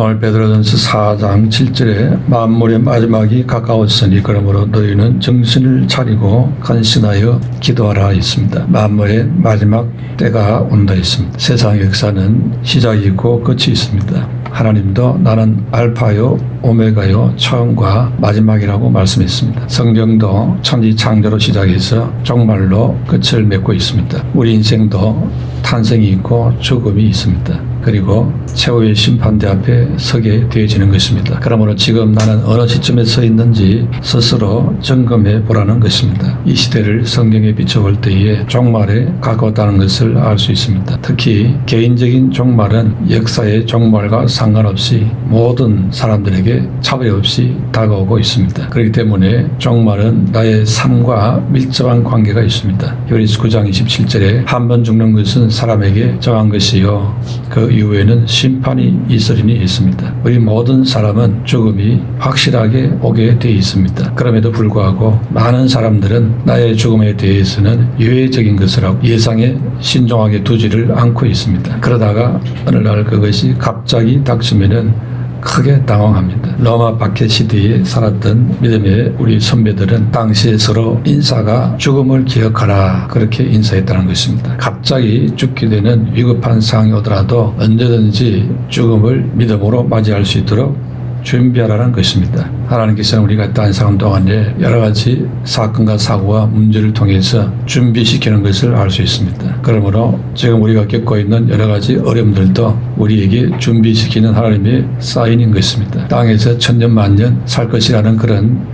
오늘 베드로전서 4장 7절에 만물의 마지막이 가까웠으니 그러므로 너희는 정신을 차리고 간신하여 기도하라 있습니다. 만물의 마지막 때가 온다 있습니다. 세상 역사는 시작이 있고 끝이 있습니다. 하나님도 나는 알파요 오메가요 처음과 마지막이라고 말씀했습니다. 성경도 천지 창조로 시작해서 정말로 끝을 맺고 있습니다. 우리 인생도 탄생이 있고 죽음이 있습니다. 그리고 최후의 심판대 앞에 서게 되어지는 것입니다. 그러므로 지금 나는 어느 시점에 서 있는지 스스로 점검해 보라는 것입니다. 이 시대를 성경에 비춰볼 때에 종말에 가까웠다는 것을 알 수 있습니다. 특히 개인적인 종말은 역사의 종말과 상관없이 모든 사람들에게 차별 없이 다가오고 있습니다. 그렇기 때문에 종말은 나의 삶과 밀접한 관계가 있습니다. 요리스 9장 27절에 한 번 죽는 것은 사람에게 정한 것이요 그 이후에는 심판이 있으리니 있습니다. 우리 모든 사람은 죽음이 확실하게 오게 되어 있습니다. 그럼에도 불구하고 많은 사람들은 나의 죽음에 대해서는 예외적인 것을 하고 예상에 신중하게 두지를 않고 있습니다. 그러다가 어느 날 그것이 갑자기 닥치면은 크게 당황합니다. 로마 박해 시대에 살았던 믿음의 우리 선배들은 당시에 서로 인사가 죽음을 기억하라 그렇게 인사했다는 것입니다. 갑자기 죽게 되는 위급한 상황이 오더라도 언제든지 죽음을 믿음으로 맞이할 수 있도록 준비하라는 것입니다. 하나님께서는 우리가誕生동안에 여러 가지 사건과 사고와 문제를 통해서 준비시키는 것을 알 수 있습니다. 그러므로 지금 우리가 겪고 있는 여러 가지 어려움들도 우리에게 준비시키는 하나님의 사인인 것입니다. 땅에서 천년 만년 살 것이라는 그런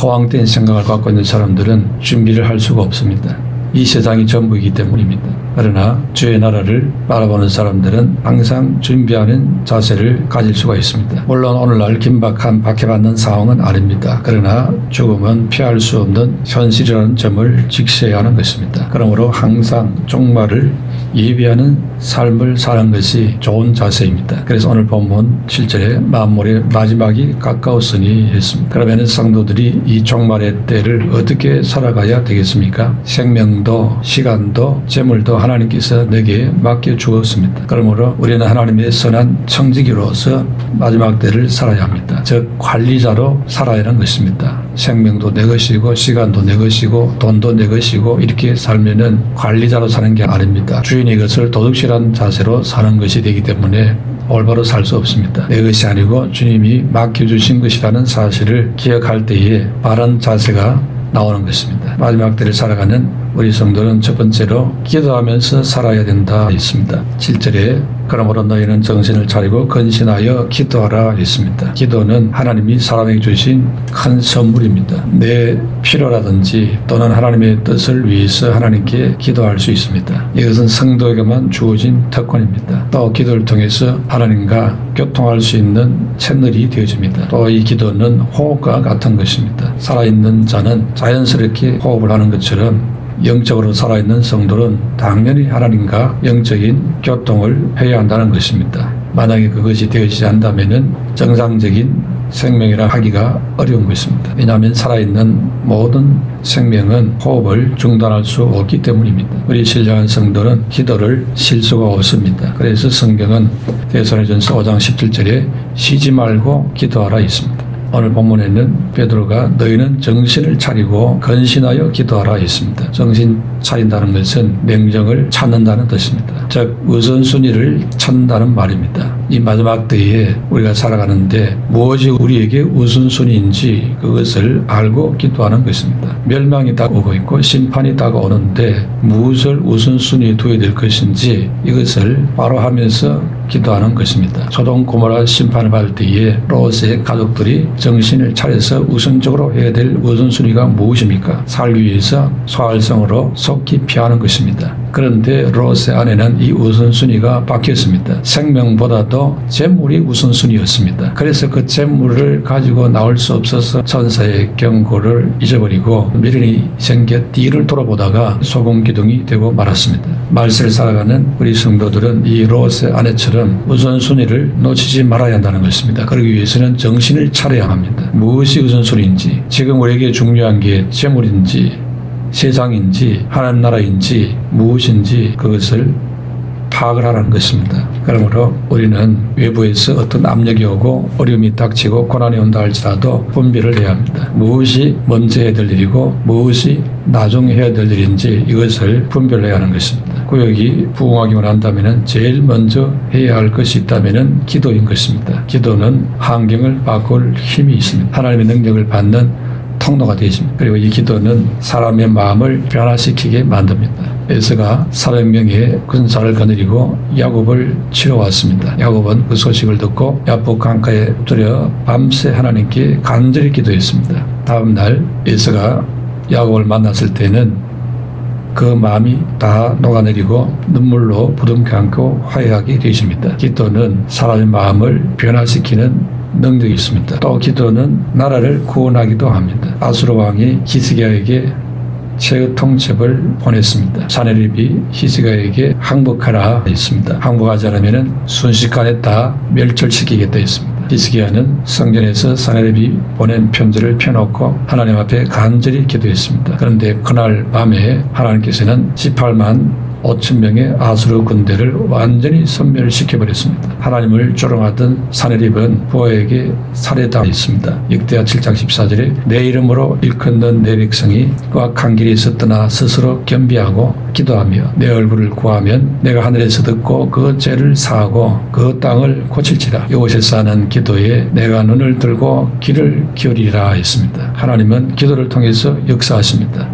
허황된 생각을 갖고 있는 사람들은 준비를 할 수가 없습니다. 이 세상이 전부이기 때문입니다. 그러나 주의 나라를 바라보는 사람들은 항상 준비하는 자세를 가질 수가 있습니다. 물론 오늘날 긴박한 박해받는 상황은 아닙니다. 그러나 죽음은 피할 수 없는 현실이라는 점을 직시해야 하는 것입니다. 그러므로 항상 종말을 예비하는 삶을 사는 것이 좋은 자세입니다. 그래서 오늘 본문 7절에 만물의 마지막이 가까웠으니 했습니다. 그러면 성도들이 이 종말의 때를 어떻게 살아가야 되겠습니까? 생명도 시간도 재물도 하나님께서 내게 맡겨 주었습니다. 그러므로 우리는 하나님의 선한 청지기로서 마지막 때를 살아야 합니다. 즉 관리자로 살아야 하는 것입니다. 생명도 내 것이고 시간도 내 것이고 돈도 내 것이고 이렇게 살면은 관리자로 사는 게 아닙니다. 주인의 것을 도둑질한 자세로 사는 것이 되기 때문에 올바로 살 수 없습니다. 내 것이 아니고 주님이 맡겨주신 것이라는 사실을 기억할 때에 바른 자세가 나오는 것입니다. 마지막 때를 살아가는 우리 성도는 첫 번째로 기도하면서 살아야 된다 있습니다. 7절에 그러므로 너희는 정신을 차리고 근신하여 기도하라 있습니다. 기도는 하나님이 사람에게 주신 큰 선물입니다. 내 필요라든지 또는 하나님의 뜻을 위해서 하나님께 기도할 수 있습니다. 이것은 성도에게만 주어진 특권입니다. 또 기도를 통해서 하나님과 교통할 수 있는 채널이 되어집니다. 또 이 기도는 호흡과 같은 것입니다. 살아있는 자는 자연스럽게 호흡을 하는 것처럼 영적으로 살아있는 성도는 당연히 하나님과 영적인 교통을 해야 한다는 것입니다. 만약에 그것이 되어지지 않다면 정상적인 생명이라 하기가 어려운 것입니다. 왜냐하면 살아있는 모든 생명은 호흡을 중단할 수 없기 때문입니다. 우리 신령한 성도는 기도를 쉴 수가 없습니다. 그래서 성경은 대선의전서 5장 17절에 쉬지 말고 기도하라 있습니다. 오늘 본문에는 베드로가 너희는 정신을 차리고 근신하여 기도하라 했습니다. 정신 차린다는 것은 명령을 찾는다는 뜻입니다. 즉 우선순위를 찾는다는 말입니다. 이 마지막 때에 우리가 살아가는데 무엇이 우리에게 우선순위인지 그것을 알고 기도하는 것입니다. 멸망이 다가오고 있고 심판이 다가오는데 무엇을 우선순위에 두어야 될 것인지 이것을 바로 하면서 기도하는 것입니다. 소동 고모라 심판을 받을 때에 롯의 가족들이 정신을 차려서 우선적으로 해야 될 우선순위가 무엇입니까? 살기 위해서 소활성으로 속히 피하는 것입니다. 그런데 롯의 아내는 이 우선순위가 바뀌었습니다. 생명보다도 재물이 우선순위였습니다. 그래서 그 재물을 가지고 나올 수 없어서 천사의 경고를 잊어버리고 미련이 생겨 뒤를 돌아보다가 소금 기둥이 되고 말았습니다. 말세를 살아가는 우리 성도들은 이 롯의 아내처럼 우선순위를 놓치지 말아야 한다는 것입니다. 그러기 위해서는 정신을 차려야 합니다. 무엇이 우선순위인지 지금 우리에게 중요한 게 재물인지 세상인지 하나님 나라인지 무엇인지 그것을 파악을 하라는 것입니다. 그러므로 우리는 외부에서 어떤 압력이 오고 어려움이 닥치고 고난이 온다 할지라도 분별을 해야 합니다. 무엇이 먼저 해야 될 일이고 무엇이 나중에 해야 될 일인지 이것을 분별해야 하는 것입니다. 구역이 부흥하기만 한다면 제일 먼저 해야 할 것이 있다면 기도인 것입니다. 기도는 환경을 바꿀 힘이 있습니다. 하나님의 능력을 받는 통로가 되십니다. 그리고 이 기도는 사람의 마음을 변화시키게 만듭니다. 에서가 400명의 군사를 거느리고 야곱을 치러 왔습니다. 야곱은 그 소식을 듣고 야복 강가에 엎드려 밤새 하나님께 간절히 기도했습니다. 다음 날 에서가 야곱을 만났을 때는 그 마음이 다 녹아내리고 눈물로 부둥켜 안고 화해하게 되십니다. 기도는 사람의 마음을 변화시키는 능력이 있습니다. 또 기도는 나라를 구원하기도 합니다. 아수르 왕이 히스기야에게 최후 통첩을 보냈습니다. 사내립이 히스기야에게 항복하라 했습니다. 항복하지 않으면 순식간에 다 멸절시키겠다 했습니다. 히스기야는 성전에서 사내립이 보낸 편지를 펴놓고 하나님 앞에 간절히 기도했습니다. 그런데 그날 밤에 하나님께서는 18만 5천 명의 아수르 군대를 완전히 섬멸시켜 버렸습니다. 하나님을 조롱하던 사내립은 부하에게 살해당했습니다. 역대하 7장 14절에 내 이름으로 일컫는 내 백성이 그 악한 길에 있었더나 스스로 겸비하고 기도하며 내 얼굴을 구하면 내가 하늘에서 듣고 그 죄를 사하고 그 땅을 고칠지라 이곳에서 하는 기도에 내가 눈을 들고 귀를 기울이라 했습니다. 하나님은 기도를 통해서 역사하십니다.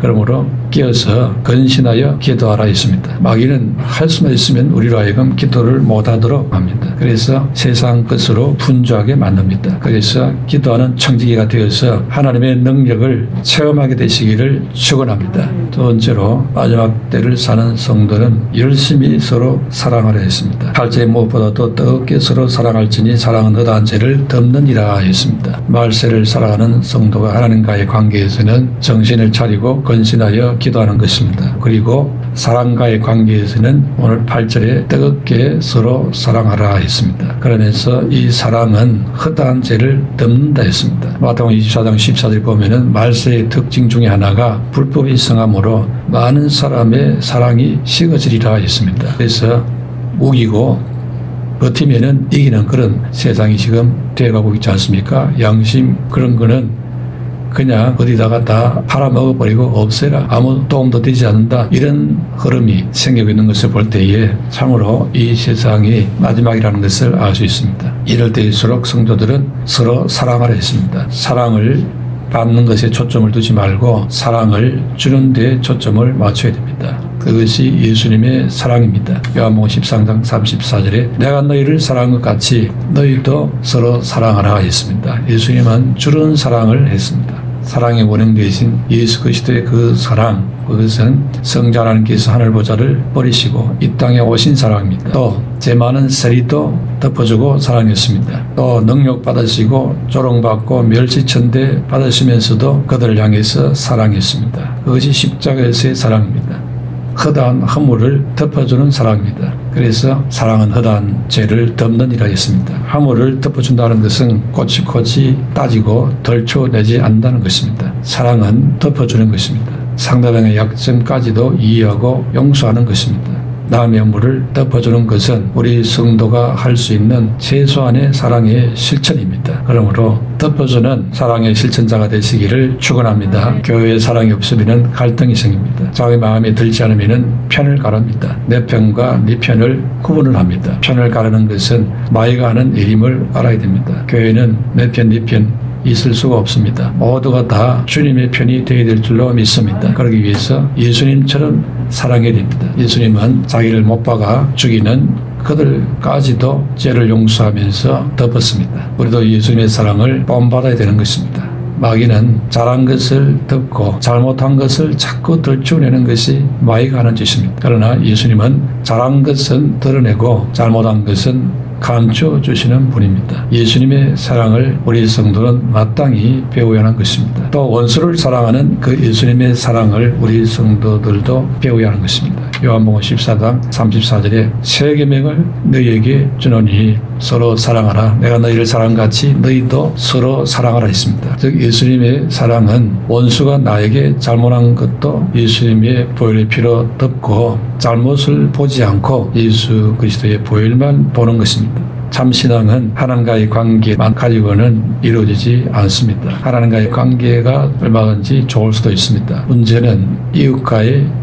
그러므로 끼어서 근신하여 기도하라 했습니다. 마귀는 할 수만 있으면 우리로 하여금 기도를 못하도록 합니다. 그래서 세상 것으로 분주하게 만듭니다. 그래서 기도하는 청지기가 되어서 하나님의 능력을 체험하게 되시기를 축원합니다. 두 번째로 마지막 때를 사는 성도는 열심히 서로 사랑하려 했습니다. 팔째 무엇보다도 뜨겁게 서로 사랑할지니 사랑은 허다한 죄를 덮는이라 했습니다. 말세를 살아가는 성도가 하나님과의 관계에서는 정신을 차리고 건신하여 기도하는 것입니다. 그리고 사랑과의 관계에서는 오늘 8절에 뜨겁게 서로 사랑하라 했습니다. 그러면서 이 사랑은 허다한 죄를 덮는다 했습니다. 마태복음 24장 14절 보면은 말세의 특징 중에 하나가 불법이 성함으로 많은 사람의 사랑이 식어지리라 했습니다. 그래서 우기고 버티면은 이기는 그런 세상이 지금 돼가고 있지 않습니까? 양심 그런 거는 그냥 어디다가 다 팔아먹어버리고 없애라. 아무 도움도 되지 않는다. 이런 흐름이 생기고 있는 것을 볼 때에 참으로 이 세상이 마지막이라는 것을 알 수 있습니다. 이럴 때일수록 성도들은 서로 사랑하려 했습니다. 사랑을 받는 것에 초점을 두지 말고 사랑을 주는 데 초점을 맞춰야 됩니다. 그것이 예수님의 사랑입니다. 요한복음 13장 34절에 내가 너희를 사랑한 것 같이 너희도 서로 사랑하라 했습니다. 예수님은 주는 사랑을 했습니다. 사랑의 원행 되신 예수 그리스도의 그 사랑 그것은 성자 하나님께서 하늘 보좌를 버리시고 이 땅에 오신 사랑입니다. 또 제 많은 세리도 덮어주고 사랑했습니다. 또 능력 받으시고 조롱받고 멸시천대 받으시면서도 그들을 향해서 사랑했습니다. 그것이 십자가에서의 사랑입니다. 허다한 허물을 덮어주는 사랑입니다. 그래서 사랑은 허다한 죄를 덮는이라 했습니다. 허물을 덮어준다는 것은 꼬치꼬치 따지고 덜쳐내지 않는다는 것입니다. 사랑은 덮어주는 것입니다. 상대방의 약점까지도 이해하고 용서하는 것입니다. 남의 물을 덮어주는 것은 우리 성도가 할 수 있는 최소한의 사랑의 실천입니다. 그러므로 덮어주는 사랑의 실천자가 되시기를 축원합니다. 교회에 사랑이 없으면 갈등이 생깁니다. 자기 마음에 들지 않으면 편을 가릅니다. 내 편과 네 편을 구분을 합니다. 편을 가르는 것은 마이가 하는 일임을 알아야 됩니다. 교회는 내 편, 네 편 있을 수가 없습니다. 모두가 다 주님의 편이 되어야 될 줄로 믿습니다. 그러기 위해서 예수님처럼 사랑해야 됩니다. 예수님은 자기를 못 박아 죽이는 그들까지도 죄를 용서하면서 덮었습니다. 우리도 예수님의 사랑을 본받아야 되는 것입니다. 마귀는 잘한 것을 덮고 잘못한 것을 자꾸 들추내는 것이 마귀가 하는 짓입니다. 그러나 예수님은 잘한 것은 드러내고 잘못한 것은 감춰 주시는 분입니다. 예수님의 사랑을 우리 성도는 마땅히 배워야 하는 것입니다. 또 원수를 사랑하는 그 예수님의 사랑을 우리 성도들도 배워야 하는 것입니다. 요한복음 14장 34절에 세 계명을 너희에게 주노니 서로 사랑하라. 내가 너희를 사랑 같이 너희도 서로 사랑하라 했습니다. 즉 예수님의 사랑은 원수가 나에게 잘못한 것도 예수님의 보혈의 피로 덮고 잘못을 보지 않고 예수 그리스도의 보혈만 보는 것입니다. 참 신앙은 하나님과의 관계만 가지고는 이루어지지 않습니다. 하나님과의 관계가 얼마든지 좋을 수도 있습니다. 문제는 이웃과의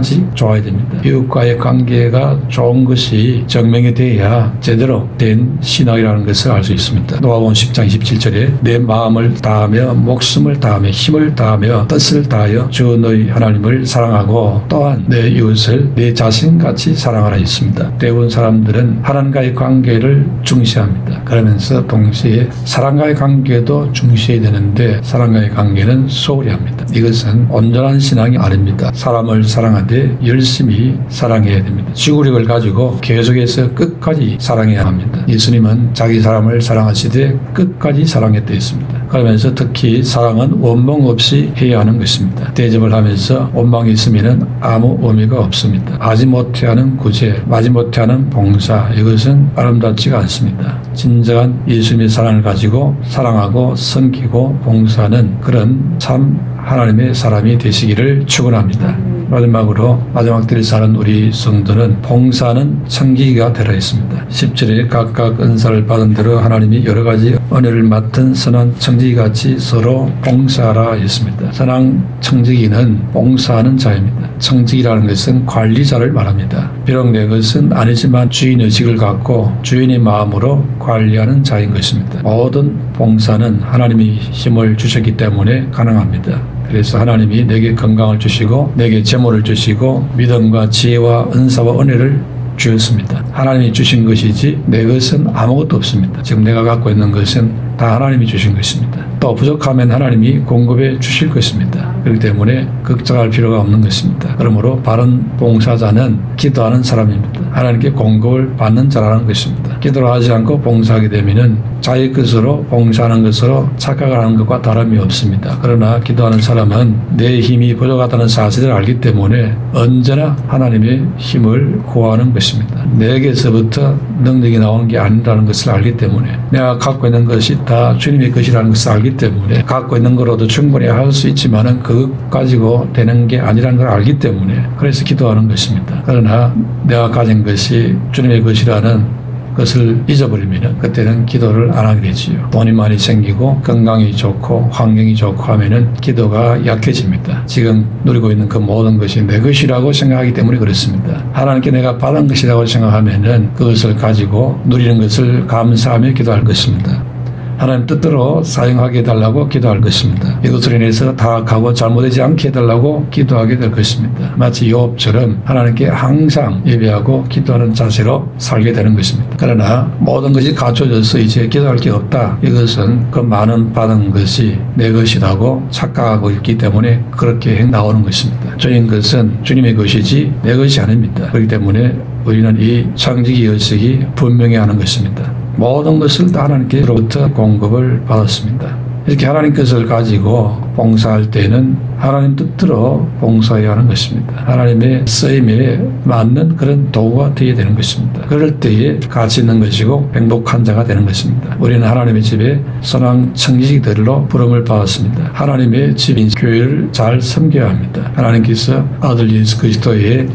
아직 좋아야 됩니다. 이웃과의 관계가 좋은 것이 증명이 돼야 제대로 된 신앙이라는 것을 알 수 있습니다. 노아본 10장 27절에 내 마음을 다하며 목숨을 다하며 힘을 다하며 뜻을 다하여 주 너희 하나님을 사랑하고 또한 내 이웃을 내 자신같이 사랑하라 있습니다. 대부분 사람들은 하나님과의 관계를 중시합니다. 그러면서 동시에 사랑과의 관계도 중시해야 되는데 사랑과의 관계는 소홀히 합니다. 이것은 온전한 신앙이 아닙니다. 사람 사람을 사랑하되 열심히 사랑해야 됩니다. 지구력을 가지고 계속해서 끝까지 사랑해야 합니다. 예수님은 자기 사람을 사랑하시되 끝까지 사랑했다 했습니다. 그러면서 특히 사랑은 원망 없이 해야 하는 것입니다. 대접을 하면서 원망이 있으면 아무 의미가 없습니다. 하지 못해 하는 구제, 마지 못해 하는 봉사 이것은 아름답지가 않습니다. 진정한 예수님의 사랑을 가지고 사랑하고 섬기고 봉사하는 그런 참 하나님의 사람이 되시기를 축원합니다. 마지막으로 마지막 때를 사는 우리 성도는 봉사는 청기가 되어 있습니다. 10절에 각각 은사를 받은 대로 하나님이 여러 가지 은혜를 맡은 선한 청지기같이 서로 봉사하라 했습니다. 선한 청지기는 봉사하는 자입니다. 청지기라는 것은 관리자를 말합니다. 비록 내 것은 아니지만 주인 의식을 갖고 주인의 마음으로 관리하는 자인 것입니다. 모든 봉사는 하나님이 힘을 주셨기 때문에 가능합니다. 그래서 하나님이 내게 건강을 주시고 내게 재물을 주시고 믿음과 지혜와 은사와 은혜를 주었습니다. 하나님이 주신 것이지 내 것은 아무것도 없습니다. 지금 내가 갖고 있는 것은 다 하나님이 주신 것입니다. 또 부족하면 하나님이 공급해 주실 것입니다. 그렇기 때문에 걱정할 필요가 없는 것입니다. 그러므로 바른 봉사자는 기도하는 사람입니다. 하나님께 공급을 받는 자라는 것입니다. 기도를 하지 않고 봉사하게 되면 자기 것으로 봉사하는 것으로 착각하는 것과 다름이 없습니다. 그러나 기도하는 사람은 내 힘이 부족하다는 사실을 알기 때문에 언제나 하나님의 힘을 구하는 것입니다. 내게서부터 능력이 나오는 게 아니라는 것을 알기 때문에 내가 갖고 있는 것이 다 주님의 것이라는 것을 알기 때문에 갖고 있는 거로도 충분히 할 수 있지만은 그것 가지고 되는 게 아니라는 걸 알기 때문에 그래서 기도하는 것입니다. 그러나 내가 가진 것이 주님의 것이라는 것을 잊어버리면 그때는 기도를 안 하게 되지요. 돈이 많이 생기고 건강이 좋고 환경이 좋고 하면은 기도가 약해집니다. 지금 누리고 있는 그 모든 것이 내 것이라고 생각하기 때문에 그렇습니다. 하나님께 내가 받은 것이라고 생각하면은 그것을 가지고 누리는 것을 감사하며 기도할 것입니다. 하나님 뜻대로 사용하게 해달라고 기도할 것입니다. 이것으로 인해서 타악하고 잘못되지 않게 해달라고 기도하게 될 것입니다. 마치 요업처럼 하나님께 항상 예배하고 기도하는 자세로 살게 되는 것입니다. 그러나 모든 것이 갖춰져서 이제 기도할 게 없다. 이것은 그 많은 받은 것이 내 것이라고 착각하고 있기 때문에 그렇게 나오는 것입니다. 주인 것은 주님의 것이지 내 것이 아닙니다. 그렇기 때문에 우리는 이 창직의 의식이 분명히 하는 것입니다. 모든 것을 다 하나님께로부터 공급을 받았습니다. 이렇게 하나님 것을 가지고 봉사할 때는 하나님 뜻대로 봉사해야 하는 것입니다. 하나님의 쓰임에 맞는 그런 도구가 되어야 되는 것입니다. 그럴 때에 가치 있는 것이고 행복한 자가 되는 것입니다. 우리는 하나님의 집에 선한 청지기들로 부름을 받았습니다. 하나님의 집인 교회를 잘 섬겨야 합니다. 하나님께서 아들 예수 그리스도의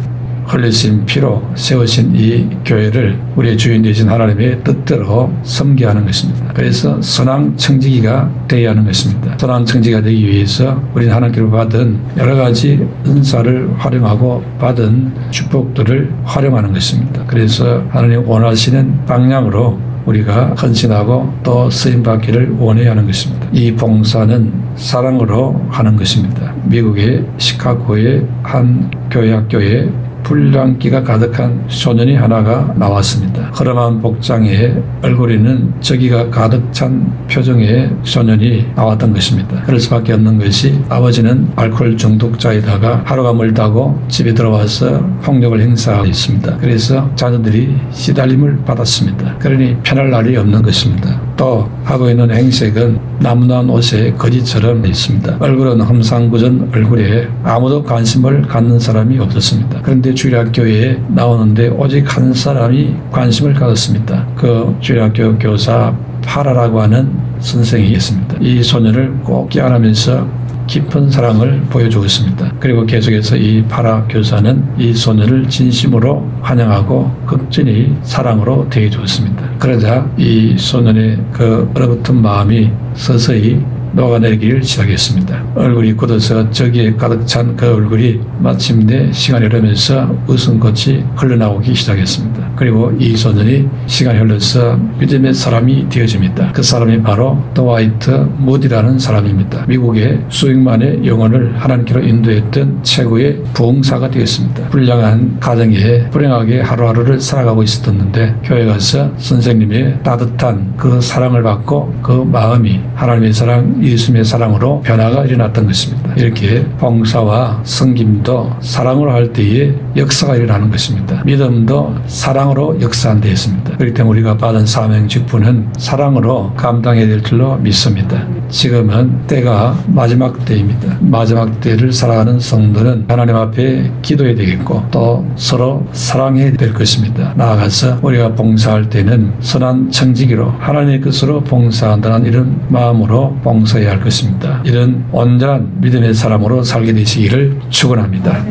흘리신 피로 세우신 이 교회를 우리의 주인 되신 하나님의 뜻대로 섬겨 하는 것입니다. 그래서 선왕 청지기가 되어야 하는 것입니다. 선왕 청지기가 되기 위해서 우리는 하나님께로 받은 여러 가지 은사를 활용하고 받은 축복들을 활용하는 것입니다. 그래서 하나님 원하시는 방향으로 우리가 헌신하고 또 쓰임받기를 원해야 하는 것입니다. 이 봉사는 사랑으로 하는 것입니다. 미국의 시카고의 한 교회 학교에 불량기가 가득한 소년이 하나가 나왔습니다. 허름한 복장에 얼굴에는 저기가 가득 찬 표정의 소년이 나왔던 것입니다. 그럴 수밖에 없는 것이 아버지는 알코올 중독자에다가 하루가 멀다고 집에 들어와서 폭력을 행사했습니다. 그래서 자녀들이 시달림을 받았습니다. 그러니 편할 날이 없는 것입니다. 또 하고 있는 행색은 나무난 옷에 거지처럼 있습니다. 얼굴은 험상궂은 얼굴에 아무도 관심을 갖는 사람이 없었습니다. 그런데 주일학교에 나오는데 오직 한 사람이 관심을 가졌습니다. 그 주일학교 교사 파라라고 하는 선생이 있습니다. 이 소년을 꼭 껴안으면서 깊은 사랑을 보여주고 있습니다. 그리고 계속해서 이 파라 교사는 이 소년을 진심으로 환영하고 극진히 사랑으로 대해주었습니다. 그러자 이 소년의 그 얼어붙은 마음이 서서히 녹아내리기를 시작했습니다. 얼굴이 굳어서 저기에 가득 찬 그 얼굴이 마침내 시간이 흐르면서 웃음꽃이 흘러나오기 시작했습니다. 그리고 이 소년이 시간이 흘러서 믿음의 사람이 되어집니다. 그 사람이 바로 더와이트 무디라는 사람입니다. 미국의 수백만의 영혼을 하나님께로 인도했던 최고의 부흥사가 되었습니다. 불량한 가정에 불행하게 하루하루를 살아가고 있었는데 교회 가서 선생님의 따뜻한 그 사랑을 받고 그 마음이 하나님의 사랑, 예수님의 사랑으로 변화가 일어났던 것입니다. 이렇게 봉사와 성김도 사랑으로 할 때에 역사가 일어나는 것입니다. 믿음도 사랑 으로 역사한 데 있습니다. 그렇기 때문에 우리가 받은 사명 직분은 사랑으로 감당해야 될 줄로 믿습니다. 지금은 때가 마지막 때입니다. 마지막 때를 살아가는 성도는 하나님 앞에 기도해야 되겠고 또 서로 사랑해야 될 것입니다. 나아가서 우리가 봉사할 때는 선한 청지기로 하나님의 뜻으로 봉사한다는 이런 마음으로 봉사해야 할 것입니다. 이런 온전한 믿음의 사람으로 살게 되시기를 축원합니다.